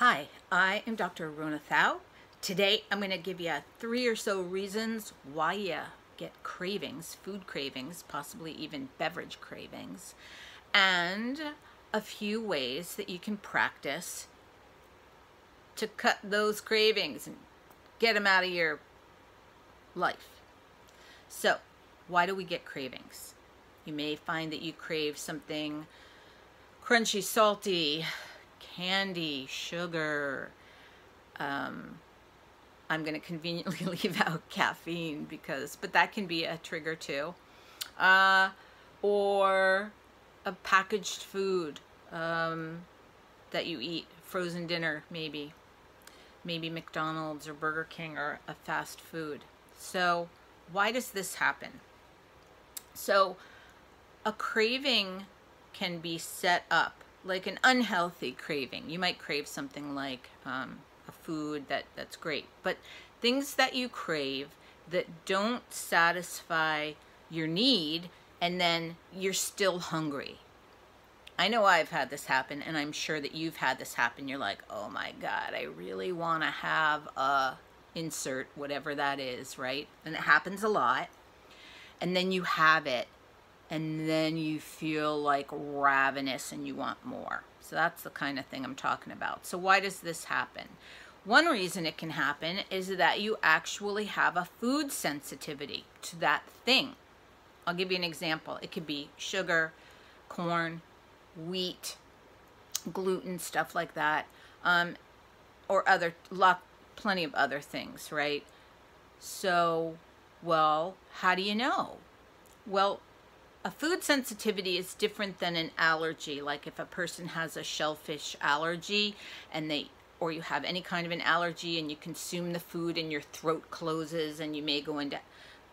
Hi, I am Dr. Rona Thau. Today I'm going to give you three or so reasons why you get cravings, food cravings, possibly even beverage cravings, and a few ways that you can practice to cut those cravings and get them out of your life. So, why do we get cravings? You may find that you crave something crunchy, salty, candy, sugar. Um, I'm going to conveniently leave out caffeine because, but that can be a trigger too. Uh, or a packaged food um, that you eat, frozen dinner maybe, maybe McDonald's or Burger King or a fast food. So why does this happen? So a craving can be set up like an unhealthy craving. You might crave something like um, a food that, that's great, but things that you crave that don't satisfy your need and then you're still hungry. I know I've had this happen and I'm sure that you've had this happen. You're like, oh my God, I really want to have a insert, whatever that is, right? And it happens a lot. And then you have it and then you feel like ravenous and you want more. So that's the kind of thing I'm talking about. So why does this happen? One reason it can happen is that you actually have a food sensitivity to that thing. I'll give you an example. It could be sugar, corn, wheat, gluten, stuff like that, um, or other, lot, plenty of other things, right? So, well, how do you know? Well, a food sensitivity is different than an allergy. Like if a person has a shellfish allergy and they or you have any kind of an allergy and you consume the food and your throat closes and you may go into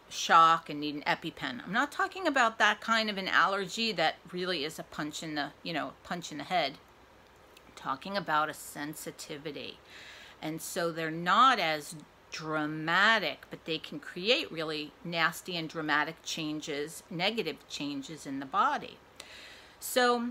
shock and need an EpiPen. I'm not talking about that kind of an allergy that really is a punch in the, you know, punch in the head. I'm talking about a sensitivity. And so they're not as dramatic, but they can create really nasty and dramatic changes, negative changes in the body. So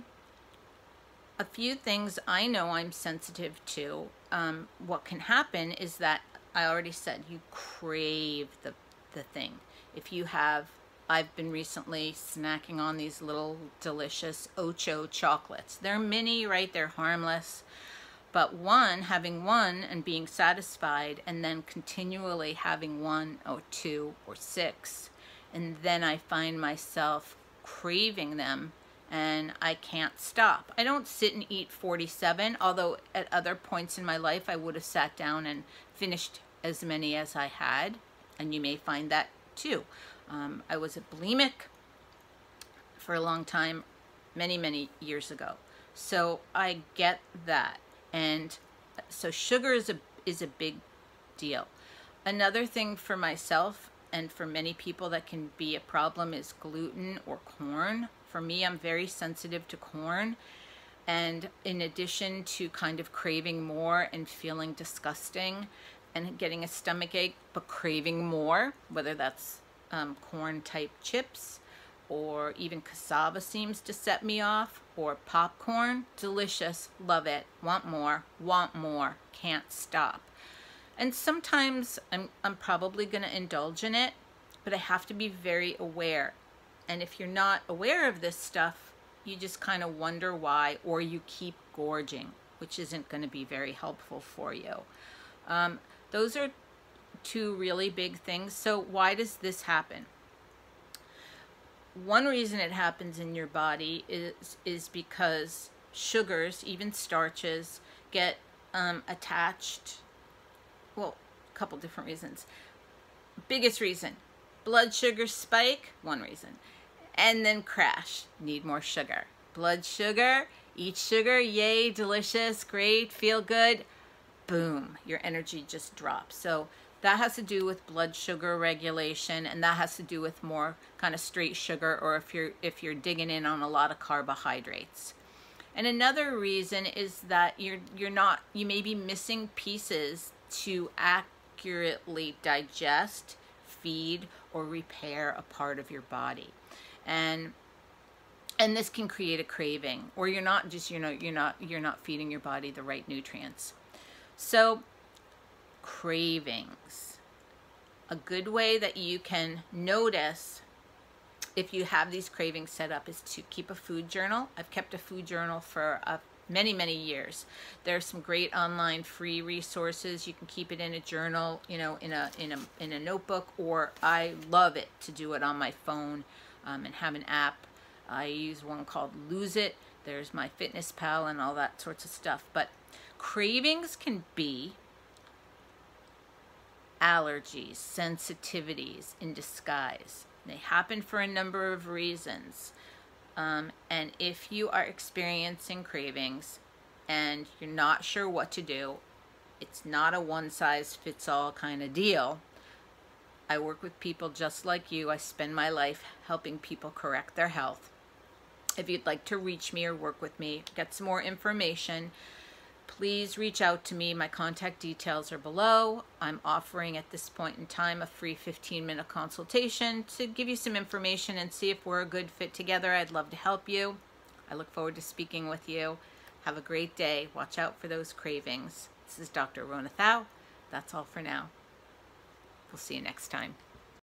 a few things I know I'm sensitive to. Um, what can happen is that I already said you crave the, the thing. If you have, I've been recently snacking on these little delicious Ocho chocolates. They're mini, right? They're harmless. But one, having one and being satisfied, and then continually having one or two or six, and then I find myself craving them and I can't stop. I don't sit and eat 47, although at other points in my life I would have sat down and finished as many as I had, and you may find that too. Um, I was a bulimic for a long time, many, many years ago. So I get that. And so sugar is a, is a big deal. Another thing for myself and for many people that can be a problem is gluten or corn. For me, I'm very sensitive to corn. And in addition to kind of craving more and feeling disgusting and getting a stomach ache, but craving more, whether that's um, corn type chips or even cassava seems to set me off, or popcorn, delicious, love it, want more, want more, can't stop. And sometimes I'm, I'm probably going to indulge in it, but I have to be very aware. And if you're not aware of this stuff, you just kind of wonder why, or you keep gorging, which isn't going to be very helpful for you. Um, those are two really big things. So why does this happen? One reason it happens in your body is is because sugars, even starches, get um, attached. Well, a couple different reasons. Biggest reason, blood sugar spike, one reason. And then crash, need more sugar. Blood sugar, eat sugar, yay, delicious, great, feel good. Boom, your energy just drops. So that has to do with blood sugar regulation and that has to do with more kind of straight sugar or if you're if you're digging in on a lot of carbohydrates. And another reason is that you're you're not you may be missing pieces to accurately digest, feed or repair a part of your body. And and this can create a craving or you're not just you know you're not you're not feeding your body the right nutrients. So, cravings. A good way that you can notice if you have these cravings set up is to keep a food journal. I've kept a food journal for a many, many years. There's some great online free resources. You can keep it in a journal, you know, in a in a in a notebook, or I love it to do it on my phone um, and have an app. I use one called Lose It. There's my Fitness Pal and all that sorts of stuff. But cravings can be allergies, sensitivities in disguise. They happen for a number of reasons. Um, and if you are experiencing cravings and you're not sure what to do, it's not a one size fits all kind of deal. I work with people just like you. I spend my life helping people correct their health. If you'd like to reach me or work with me, get some more information, please reach out to me. My contact details are below. I'm offering at this point in time a free 15 minute consultation to give you some information and see if we're a good fit together. I'd love to help you. I look forward to speaking with you. Have a great day. Watch out for those cravings. This is Dr. Rona Thau. That's all for now. We'll see you next time.